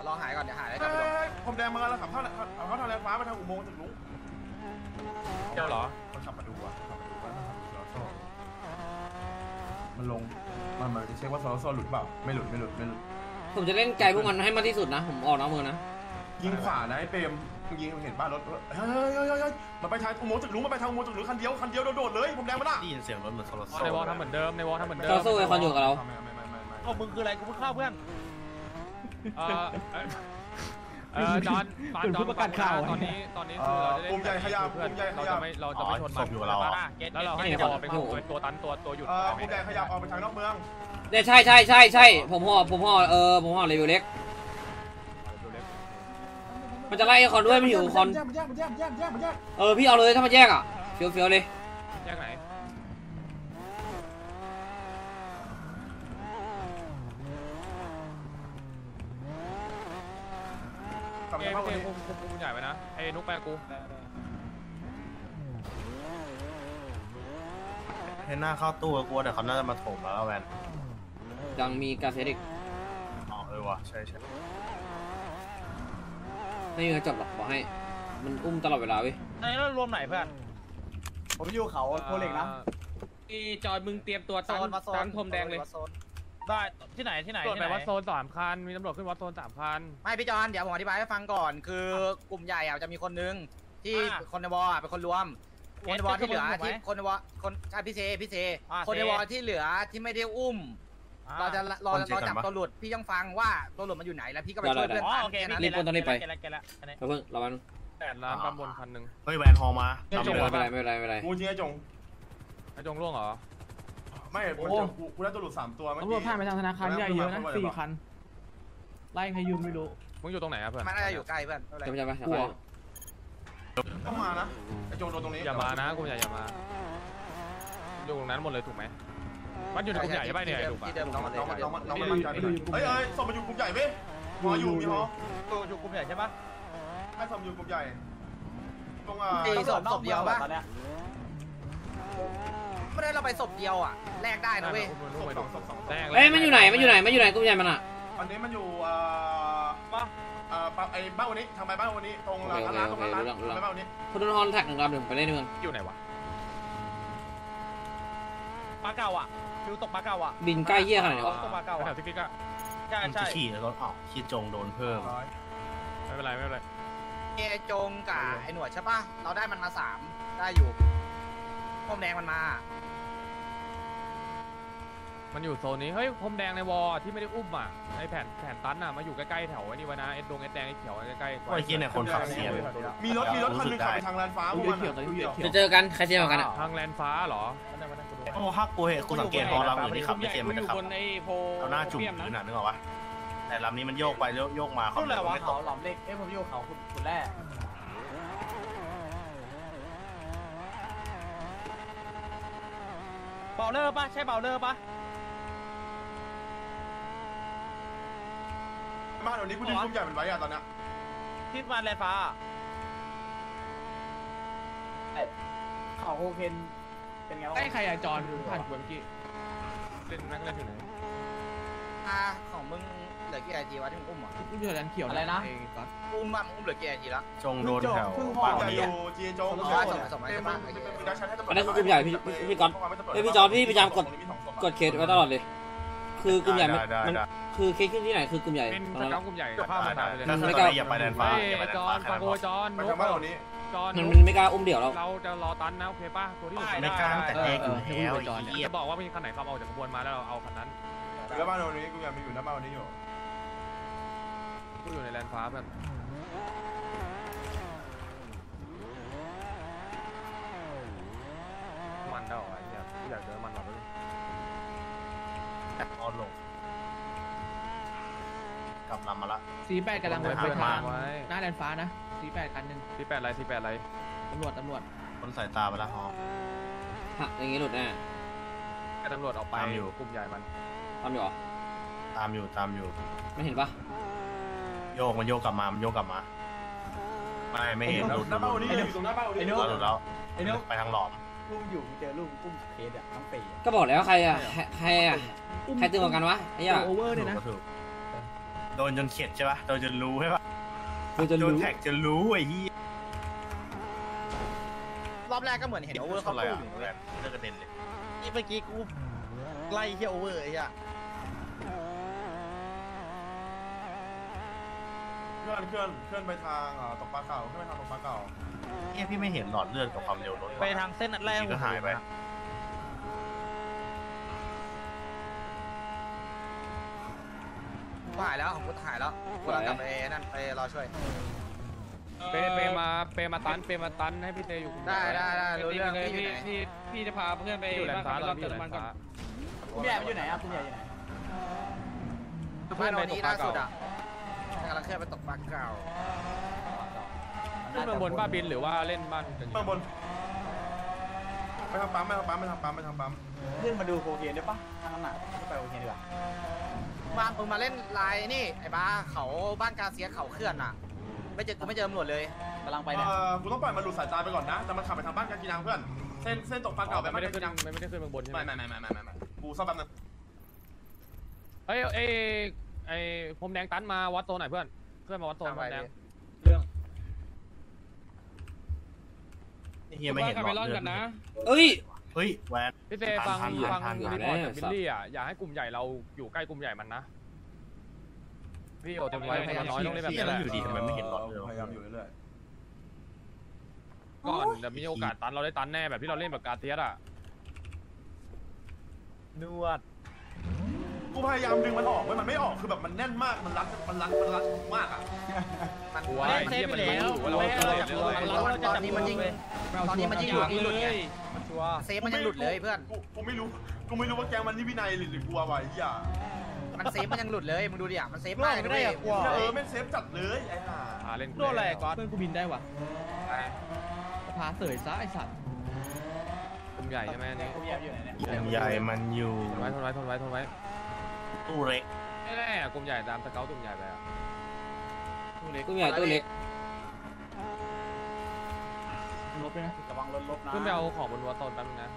ยวรอหายก่อนเดี๋ยวหายแล้วกเฮ้ลับไปลงยผมแดงมาแล้วขับเข้าขับเข้าทางแลนฟ้าไปทางอุโมงค์ตึกลุงเจ้าเหรอมันขับมาดูอะขับมาดูว่าโซโซมันลงมันมันจะเช็คว่าโซโซหลุดเปล่าไม่หลุดไม่หลุดไม่หลุดผมจะเล่นไกลพวกมันให้มากที่สุดนะ ผมออกนอกมือนะ ยิงขวานะไอ้เปรมมึงยิงเห็นบ้านรถเฮ้ยเฮ้ยเฮ้ยเฮ้ยมันไปทางอุโมงค์ตึกลุงมันไปทางอุโมงค์ตึกลุงคันเดียวคันเดียวโดดๆเลยผมแดงมาละได้ยินเสียงรถเหมือนโซลาร์ในวอลทำเหมือนเดิมในวอลทำเหมือนเดิเรามสู้ไอคอนอยู่กับเราไม่ไม่ไม่ไม่ไม่เอามึงคืออะไรกูเพิ่งเข้าเพื่อน เออเอ่อเออจอนจอนจอนประกาศข่าวตอนนี้ตอนนี้คือเราจะเล่นกลุ่มใหญ่ขยับเพื่อกนลุ่มใหญ่ขเรายัจะบไม่เราจะไม่ชนมันอยู่กับเราอะอะเก็ตแล้วเราให้เก็ตวอลเป็นเป็นตัวตันตัวตัวหยุดเออกลุ่มใหญ่ขยับออกไปทางนอกเมืองเนี่ยใช่ใช่ใช่ใช่ผมห่อผมห่อเออผมห่อเลเวลเล็ก มันจะไล่ไอคอนด้วยมันอยู่คอน แยกมันแยกมันแยกมันแยกมันแยกมันแยกเออพี่เอาเลยถ้ามันแยกอะเฟี้ยวเฟี้ยวเลย แยกไหน กลับไป เอ้ย เข้า เอ้ วัน ย นี้ คุมคุมคุมใหญ่ไป นะไอ้นุ๊กไปกับกูเห็นหน้าเข้าตู้กลัวแต่เขาน่าจะมาโถมแล้วแวนยังมีการเซตอีกอ๋อเออว่ะใช่ใช่ไม่มีใครจบหรอกบอกให้ มันอุ้มตลอดเวลาเว้ยอันนี้เรารวมไหนเพื่อน ผมอยู่เขาโพเล็กนะพี่จอยมึงเตรียมตัวโซตั้งนมาโซนตั้งพรมแดงเลยโซน ได้ที่ไหนที่ไหนตรวจที่ไปไหนวัดโซนสามคัน มีตำรวจขึ้นวัดโซนสามคัน ไม่พี่จอนเดี๋ยวผมอธิบายให้ฟังก่อน คือกลุ่มใหญ่อะจะมีคนนึงที่คนในวอลอะเป็นคนรวมคนในวอลที่เหลือที่คนในวอลคนใช่พี่เซพี่เซคนในวอลที่เหลือที่ไม่ได้อุ้ม อ่เราจะรอรอจับตัวหลุดพี่ต้องฟังว่าตัวหลุดมันอยู่ไหนแล้วพี่ก็ไปช่วยเพื่อนอ๋อทันโอเคแค่นั้นรีบปล้นตอนนี้ไป เก็ตแล้วเก็ตแล้วอันนี้แล้วเพิ่งระวังแปดล้านประมวลคันหนึ่งเฮ้ยแวนฮอลมาเดี๋ยวตามจบเดิไม่มเป็นไรไม่เป็นไรไม่เป็นไรกูจริงไอ้จงไอ้จงร่วงเหรอ ไม่มันเจอกูกูได้ตัวหลุดสามตัวเมื่อตำรกี้วจผ่านไปทางธนาคารใหญ่เยอะนะสี่คัน ไล่ใครยืนไม่รู้ มึงอยู่ตรงไหนอะเพื่อน มันน่าจะอยู่ใกล้เพื่อนไม่เป็นไร จำจำไปกลัวต้องมานะไอ้จงโดนตรงนี้อย่ามานะกูอย่าอย่ามาอยู่ตรงนั้นหมดเลยถูกไหมมันอยู่ในกลุ่มใหญ่ใช่ป่ะเนี่ยไอ้ถูกปะ ที่เดิมน้องมัมันนน้องมันน้องมันน้องมันไอ้มั่นใจไอ้ไปดูอยู่กลุ่มเฮ้ยใหญ่เอ้ยส่งมาอยู่กลุ่มใหญ่เว้ยหมออยู่มีหมออยู่อยู่กลุ่มใหญ่ใช่ปะให้ส่งอยู่กลุ่มใหญ่ตรงอะตีศพศพเดียวปะ ไม่ได้เราไปศพเดียวอะแลกได้นะเว้ยอุ้มมันศอุ้มพไปสดูองศพสองแรกเอ้ยมันอยู่ไหน มันอยู่ไหน มันอยู่ไหนกลุ่มใหญ่มันอะอันนี้มันอยู่อ่าบ้านอ่าไอ้บ้านวันนี้ทางไปบ้านวันนี้ตรงร้านร้านตรงร้านร้านไปบ้านวันนี้คุณโดนฮอนแท็กหนึ่งลำหนึ่งไปเล่นในเมืองอยู่ไหนวะปลาเก่าอะฟิวตกปลาเก่าอะบินใกล้เยี่ยขนาดไหนตวะกปลาเก่าแถอะวที่กิ๊กอะใช่มันจะใช่ขี่แล้วรถออกขี่จงโดนเพิ่มไม่เป็นไรไม่เป็นไรเอจงกับไอ้หนวดใช่ปะเราได้มันมาสามได้อยู่พรมแดงมันมา มันอยู่โซนนี้ เฮ้ยพรมแดงในวอลที่ไม่ได้อุ้มอะไอแผ่นแผ่นตันอะมาอยู่ใกล้ๆแถวไอ้นี่ไว้นะเอ็ดดงเอ็ดแดงไอ้เขียวใกล้ๆโอ้ยเฮียเนี่ยคนขับเสียเลยมีรถมีรถคันนึงขับไปทางลานฟ้าพวกมันเขียวตอนนี้เขียวจะเจอกันใครเจอเหมือนกันอะทางแลนฟ้าเหรอโอ้ฮักกูเห็นกูสังเกตฮอลำอื่นที่ขับไม่เสียมันจะขับบนไอ้โพเอาหน้าจุ่มเปียมพื้นนะอะนึกออกปะแต่ลำนี้มันโยกไปแล้วโยกมาเขารุ่นอะไรวะไม่ตเขากหลอมเล็กเอ้ยผมอยู่เขาคุณคุณแร่เบลเลอร์ปะใช่เบลเลอร์ปะ บ้าน วันนี้กูดึงกลุ่มใหญ่มันไว้อะตอนเนี้ยที่มาแลนฟ้าเขาโอเคนเป็นไงใกล้ใครอะจอนผ่านกูเมื่อกี้เล่นนักเล่นอยู่ไหนอ่าของมึงเหลือกี่นาทีวะที่มึงอุ้มอะกูอยู่แลนเขียวอะไรนะเองก่อนอุ้มอะมึงอุ้มเหลือกี่นาทีแล้วจงโดนแถวกลุ่มบ้านใหญ่นี้อยู่จีโจอ๋อส่งมาส่งมาเต็มส่งมามีดัชชันให้ตำรวจอันนั้นคือกลุ่มใหญ่พี่พี่พี่ก๊อตเฮ้ยพี่จอร์ดพี่พยายามกดกดเคสไว้ตลอดเลย คือกลุ่มใหญ่มันได้มันได้ คือเคสขึ้นที่ไหนคือกลุ่มใหญ่เป็นตรงสนั้นเกาอะกลุ่มใหญ่ได้ภาพมันได้ตามไปเลยถ้าไม่สกล้านอย่าไปแดนฟ้าเฮ้ยอย่าไปไอ้แดนจอฟ้านแค่ฟันั้งนโอจอนไปทางบ้านวันนี้จอนมันมันไม่กล้าอุ้มเดี่ยวแล้วเราจะรอตันนะโอเคป่ะตัวที่อยู่ไม่กล้าแต่แรกอยู่แล้วไอ้เหี้ยจะบอกว่ามีคันไหนขับออกจากขบวนมาแล้วเราเอาคันนั้นแล้วบ้านวันนี้กูยังมีอยู่หน้าบ้านวันนี้อยู่กูอยู่ในแลนฟ้าเพื่อนมันได้เหรอไอ้เหี้ยกูอยากเจอมันหรอออนลง กลับลำมาละ สีแปดกำลังไปเพื่อนทางไว้หน้าแลนฟ้านะสีแปดคันหนึ่งที่แปดอะไรที่แปดอะไรตำรวจตำรวจคนสายตาไปละฮอฮะอย่างงี้หลุดแน่ให้ตำรวจออกไปตามอยู่ กลุ่มใหญ่มันทำอยู่เหรอตามอยู่ตามอยู่ ไม่เห็นปะโยกมันโยกกลับมา มันโยกกลับมา ไม่ไม่เห็นหลุดหน้าบ้านวันนี้อยู่ตรงหน้าบ้านวันนี้หลุดแล้วไอ้นุ๊กไปทางหลอมลุงอยู่เจอลุงอุ้มเคสอะทั้งปีก็บอกแล้วใครอะใครใครอะใครตึงกว่ากันวะไอ้เหี้ยโอเวอร์เนี่ยนะก็ถูก โดโดนจนเข็ดใช่ปะโดนจนรู้ใช่ปะกูจะโดรู้นแท็กจนรู้ไอ้เหี้ยรอบแรกก็เหมือนเห็นโอเวอร์เขาอะไรตู้อะอยู่แบเลยบเลิกกระเด็นเลยเมื่อกี้กูไล่เฮียโอเวอร์ไอ้เหี้ยเคลื่อนเคลื่อนเคลื่อนไปทางอ่าตกปลาเก่าเคลื่อนไปทางตกปลาเก่าเหี้ยพี่ไม่เห็นหลอดเลือดกับความเร็วรถไปทางเส้นนัดแรกก็หายไป หายแล้วของกูหายแล้วกูกำลังกลับไปนั่นไปรอช่วย เปเปมาเปมาตันเปมาตันให้พี่เตอยู่ได้ได้ได้เดี๋รู้ยวเรื่องเลยพี่อยู่พี่ไหน พี่พี่จะพาเพื่อนไปอยู่แลนบ้านฟ้าขับเรารถอยู่เติมแลน้ำนมันก่อนฟ้า คุณใหญ่มันอยู่ไหนอะคุณใหญ่อยู่ไหนเพื่เพื่ออนนไปวันตกนี้ปลาล่าสุเก่าดอะกำลังเคลื่อนไปตกปลาเก่าขึ้นเมืองบนบ้าบินหรือว่าเล่นบ้านกันอยู่เบื้องบนไปทางปั๊มไปทางปั๊มไปทางปั๊มไปทางปั๊มเพื่อนมาดูโคเคนได้ปะทางนั้นอะไม่ไปโคเคนดีกว่า มามึงมาเล่นไลน์นี่ไอ้บ้าเขาบ้านกาเซียเขาเคลื่อนอะ ไม่เจอกูไม่เจอตำรวจเลยกำลังไปเนี่ย เอ่อกูต้องปล่อยมันหลุดสายตาไปก่อนนะ แต่มันขับไปทางบ้านกากีนังเพื่อน เส้นเส้นตกปลาเก่าไปไม่บ้านได้กาขึ้กีนนังไม่ได้ขึ้นเมืองบนใช่ไหมไม่ไม่ไม่ไม่ไม่ไม่กูซ่อมแป๊บนึงเฮ้ยเอ้ไอ้พรมแดงตันมาวัดโตหน่อยเพื่อน เพื่อนมาวัดโตพรมแดงเฮียไม่เห็นหลขับอไปดร่อนเลือกัดนนะเอ้ย เฮ้ยแวน พี่เตฟังทันทันฟังทันรีทันพอร์ตจากทันบิลลี่อะ อย่าให้กลุ่มใหญ่เราอยู่ใกล้กลุ่มใหญ่มันนะ พี่โอเต็มไว้คนละน้อยต้องเล่นแบบเหี้ยนี้แหแล้วละอยู่ดีทำไมไม่เห็นหลอดเลือดพยายามอยู่เรื่อยก่อนเดี๋ยวมีโอกาสตันเราได้ตันแน่แบบที่เราเล่นแบบกาเทียสอะ นวด กูพยายามดึงมันออกไว้มันไม่ออกคือแบบมันแน่นมากมันรัดมันรัดมันรัดมากอะมันกลัวไอ้เหี้ยมันรู้อยู่ว่าเราไม่เล่นเราเรื่จะอยเราตอนนี้มันยิ่งตอนนี้มันยิ่งอยู่ที่หลุดไงชั วร์เซฟมันยังหลุดเลยเพื่อน กูกูไม่รู้ กูไม่รู้ว่าแกงมันนี่วินัยหรือหรือกลัววะไอ้เหี้ยมันเซฟมันยังหลุดเลยมึงดูดิอะมันเซฟมากเลยนะเว้ยเออแม่งเซฟจัดเลยไอ้ห่าๆอ่าเล่นโดนอะไรก่อนเพื่อนกูบินได้วะพาเสยซะไอสัตว์กลุ่มใหญ่ใช่ไหมอันนี่คุณใหญ่อยู่ไหนเนี่ยกลุ่มใหญ่มันอยู่ทนไว้ทนไว้ทนไว้ทนไว้ตู้เล็กไม่แน่กลุ่มใหญ่ตามสเกลกลุ่มใหญ่ไปอะตู้ใหญ่ตู้เล็ก ลบเลยนะระวังรถลบนะขึ้นไปเอาของบนวัวต้นแป๊บนึงนะ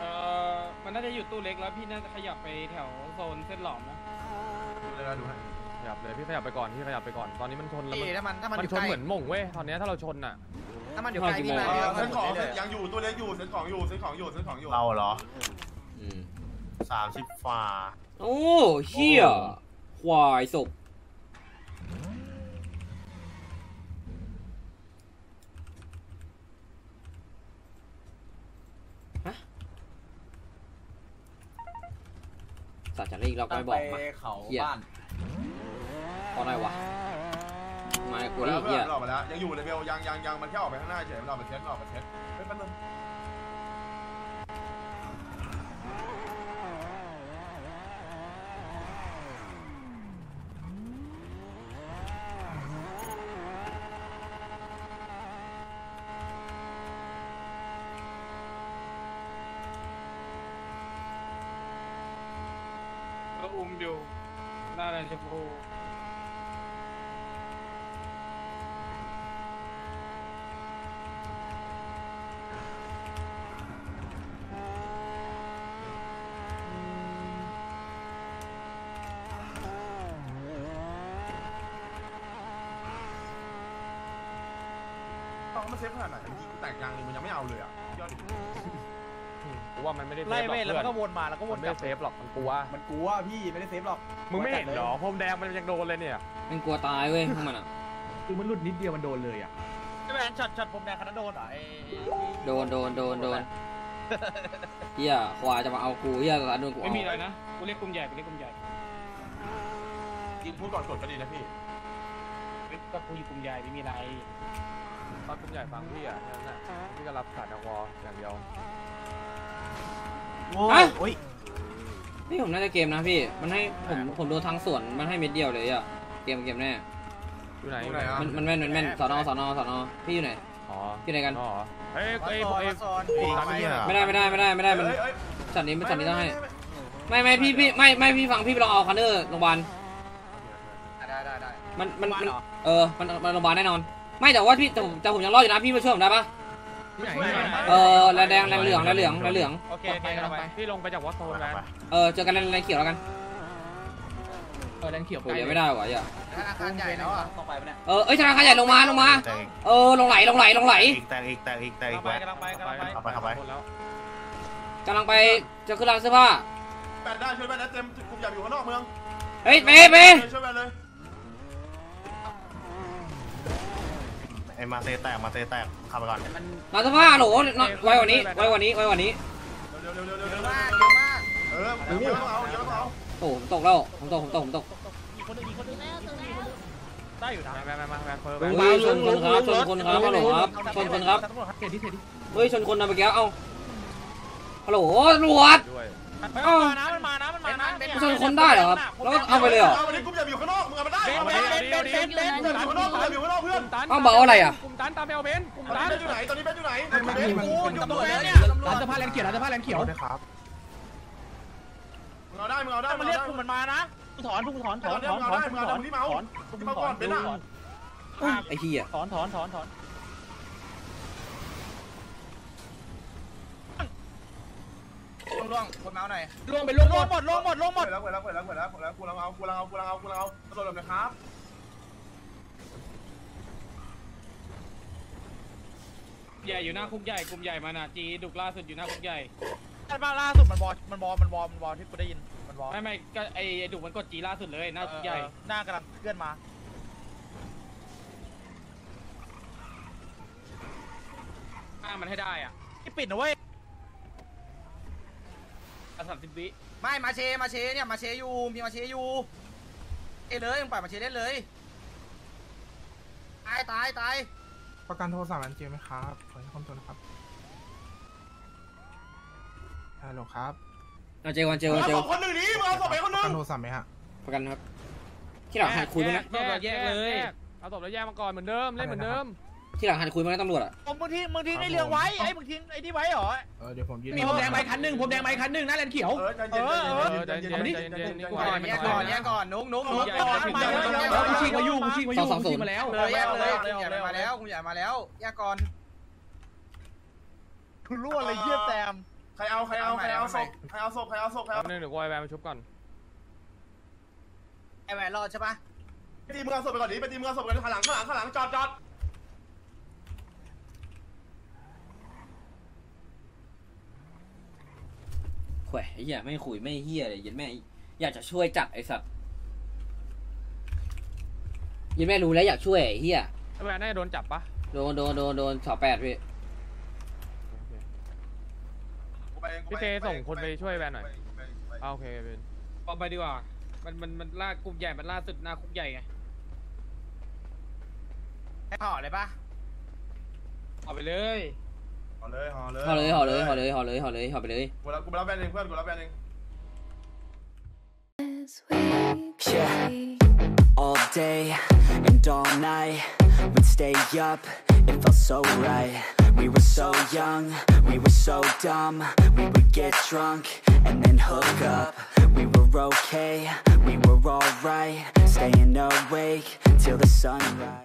เออมันน่าจะอยู่ตู้เล็กแล้วพี่น่าจะขยับไปแถวโซนเส้นหลอมนะ ดูเลยนะดูให้ขยับเลยพี่ขยับไปก่อนพี่ขยับไปก่อนตอนนี้มันชนแล้วพี่มันถ้ามันถ้ามันมัอนยู่ชใกนล้เหมือนหม่งเว้ยตอนเนี้ยถ้าเราชนอะ ถ้ามันอยู่ใกล้พี่มาเอพี่อเราเซ็นของเลเซ็ยนยังอยู่ตัวเล็กอยู่เซ็นของอยู่เซ็นของอยู่เซ็นของอยู่เราเหรออืมสามสิบฝ่าโอ้เฮียควายศพฮะสัตว์จะเรียกเราก็ตั้งไม่บไปอกมาเขาเหี้ยบ้านเพราะอะไรวะ มากูหมดนี่แล้วเพื่เฮีอยนออกมาแล้วยังอยู่ในเบลยังยังยังมันแค่ออกไปข้างหน้าเฉยมันออกมาเช็ดออกมาเช็ดเฮ้ยแป๊บนึงก็อุ้มอยู่หน้าแลนด์ชมพู ตอนมันเซฟขนาดไหนมันยิงแตกยางเลยมันยังไม่เอาเลยอะยอดกูว่ามันไม่ได้เซไล่ฟหรเวอกทแล้วเพื่มัอนนก็วนมาแล้วก็วมันนไม่กลัได้เซฟหรอกมันกลัวมันกลัวพี่ไม่ได้เซฟหรอกมึงไม่เห็นเหรอพรมแดงมันยังโดนเลยเนี่ย มันกลัวตายเว้ยพวกมันอะ คือมันหลุดนิดเดียวมันโดนเลยอะใช่ไหมช็อตช็อตผมแดงคันนั้นโดนเหรอไอ้โดนโดนโดนโดนเฮียควายจะมาเอากูเฮียสารโดนกูไม่เอามีอะไรนะ กูเรียกกลุ่มใหญ่กูเรียกกลุ่มใหญ่ยิงพูดก่อนกดก็ดีนะพี่ก็กูอยู่กลุ่มใหญ่ไม่มีอะไร ตอนกลุ่มใหญ่ฟังพี่อะนั่นน่ะพี่ก็รับสารจากวออย่างเดียวฮะโอ้ยนี่ผมน่าจะเกมนะพี่ มันให้ผมผมโดนทั้งส่วน มันให้เม็ดเดียวเลยอะ เกมเกมแน่ อยู่ไหนอยู่ไหนอะมันมันแม่นมันแม่นสอนอสอนอสอนอพี่อยู่ไหน อ๋ออยู่ไหนกัน อ๋อเฮ้ยวัดเอ้ยโซนเอ้ยวัดโซนไอ้ตัดเหี้ยไม่ได้ไม่ได้ไม่ได้ไม่ได้ มันเอ้ยเอ้ยช็อตนี้มันช็อตนี้ต้องให้ ไม่ไม่พี่พี่ไม่ไม่พี่ฟังพี่ไปลองเอาคันเนอร์โรงพยาบาลได้ได้ได้มันมันโรงพยาบาลมันเหรอเออ มันมันโรงพยาบาลแน่นอน ไม่แต่ว่าพี่แต่ผมแต่ผมยังรอดอยู่นะพี่มาช่วยผมได้ปะที่ไหนที่ไหนเออแลนแดงแลนเหลืองแลนเหลืองแลนเหลือง โอเคโอเคไปกำลังไปพี่ลงไปจากวอตโซนแล้วเออเจอกันแลนแลนเขียวแล้วกันเออแดงเขียวโอ้ยเดี๋ยวไม่ได้ว่ะอย่าธนาคารใหญ่แล้วอะต้องไปปะเนี่ยเออเอ้ยธนาคารใหญ่ลงมาลงมาแตกอีกเออลงไหลลงไหลลงไหลอีกแตกอีกแตกอีกแตกอีกกำลังไปแวะกำลังไปกำลังไปเข้าไปเข้าไปแล้วกำลังไปจะขึ้นร้านเสื้อผ้าแปดได้ช่วยแปดนะเต็มกลุ่มใหญ่อยู่ข้างนอกเมืองเฮ้ยเมย์เมย์ช่วยแปดเลย ไอ้มาเซแตกมาเซแตกเข้าไปก่อนร้านเสื้อผ้าโหลน้อยไวกว่านี้ไวกว่านี้ไวกว่านี้เร็วเร็วเร็วเร็วเยเร็อะวมากเยอะมากเออเดี๋ยวต้องเอาเดี๋ยวต้องเอาโอ้ผมตกแล้วผมตกผมตกผมตกได้อยู่นะแวะแวะมาแวะเฟิร์เฮ้ยชนคนครับชนคนครับฮัลโหลครับชนคนครับเทดิเทดิเฮ้ยชนคนนะเมื่อกี้เอ้าฮัลโหลตำรวจด้วยมันมานะมันมานะ มันมานะชนคนได้เหรอครับแล้วก็เอาไปเลยเหรอวันนี้กลุ่มใหญ่อยู่ข้างนอกมึงเอามาได้เบนเอามาเบได้นเบนเบนเบนกลุ่มใหญ่อยู่ข้างนอกกลุ่มใหญ่อยู่ข้างนอกเพื่อนกลุ่มตันเอ้าเบาอะไรอะกลุ่มตันตามไปเอาเบนกลุ่มตอนตันี้นเป็นอยู่ไหนตอนนี้เป็นอยู่ไหนเบนกูอยู่ตำรวจเลยเนี่เนี่ยยตำรวร้านจเสื้อผ้าแลนเขียวร้านเสื้อผ้าแลนเขียวมึงเอาได้มึงเอาได้มึมันงเรียเอากได้กลุ่มมันมานะกูถอนกูถอนถตออนนนี้ถอนมึงเอาถอได้นมึงเอาได้มึงที่เมาถอนที่เมาก่อนเบนอะไอ้เหี้ยถอนถอนถอนถอน ล่วงคนเมาหน่อยล่วงไปล่วงลหมงดหมดลงหมดลงหมดเปิดแล้วเปิดแล้วเปิดแล้วเปิดแล้วเปิดแล้วกูลังเอากูลังเอากูลังเอากูลังเอาตำรวจแบบนะครับใหญ่อยู่หน้าคุกใหญ่กลุ่มใหญ่มานะจีดุกล่าสุดอยู่หน้าคุกใหญ่ใช่ป่ะล่าสุดมันบอลมันบอลมันบอลมันบอลที่กูได้ยินมันบอลไม่ไม่ก็ไอดุกมันกดจีล่าสุดเลยหน้าคุกใหญ่หน้ากำลังเคลื่อนมาฆ่ามันให้ได้อะที่ปิดนะเว้ย สามสิบวิไม่มาเชมาเชเนี่ยมาเชอยู่มีมาเชอยู่เอ้เลยมึงปล่อยมาเชเล่นเลยตายตายตายประกันโทรศัพท์อันเจไหมครับขอให้คำตัวนะครับฮัลโหลครับเอาเจลวันเจลมึวังนเจเอาลสองคนหนึ่งนี้มึงเอาสองไปคนหปนึ่ระงกันโทรศัพท์ไหมฮะประกันครับ ที่หลังหัดคุยมั้างนะแยกแยกเลยเอาศพแล้วแยกมาก่อนเหมือนเดิมเล่นเหมือนเดิม ที่หลังหัดคุยมั้างนะตำรวจอะผมมึงทิ้งมึงทิ้งไอ้เรื่องไว้ไอ้มึงทิ้งไอ้นี่ไว้เหรอเออเดี๋ยวผมยืนมีผมแดงใบคันหนึ่งผมแดงใบคันหนึ่งหน้าแลนเขียว เออใจเย็นเออใจเย็นใจเย็นใจเย็นนี่กูก่อนแยกก่อนแยกก่อนนุ๊กนุ๊กนุ๊กก่อนแยกก่อนแยกก่อนกูชิงมาอยู่กูชิงมาอยู่กูชิงมาแล้วเลยแยกเลยคุณใหญ่มาแล้วคุณใหญ่มาแล้วแยกก่อนกูรู้อะไรเยี่ยแซมใครเอาใครเอาใครเอาศพใครเอาศพใครเอาศพใครเอาแป๊บนึงเดี๋ยวกูไอ้แวร์มาชุบก่อนไอแหวนรอดใช่ปะไปตีมึงเอาศพไปก่อนดิไปตีมึงเอาศพไปข้างหลังข้างหลังข้างหลังจอดจอด ข่วยไอ้เหี้ยไม่คุยไม่เหี้ยเลยยันแม่ อยากจะช่วยจัดไอ้สัตว์ยันแม่รู้แล้วอยากช่วยไอ้เหี้ยไอ้แวร์น่าจะโดนจับปะโดนโดนโดนโดนสอบแปดพี่พี่เตส่งคนไปช่วยแวร์หน่อยเอาโอเคเป็นเอาไปดีกว่า มันมันมันล่ากลุ่มใหญ่ มันล่าสุดหน้าคุกใหญ่ไง ให้ห่อเลยปะเอาไปเลย ห่อเลยห่อเลย ห่อเลยห่อเลยห่อเลยห่อเลยห่อเลยห่อไปเลย กูรับกูรับแบนเองเพื่อนกูรับแบนเอง Yeah, all day and all night, we'd stay up, it felt so right. We were so young, we were so dumb, we would get drunk and then hook up. We were okay, we were alright, staying awake till the sunrise.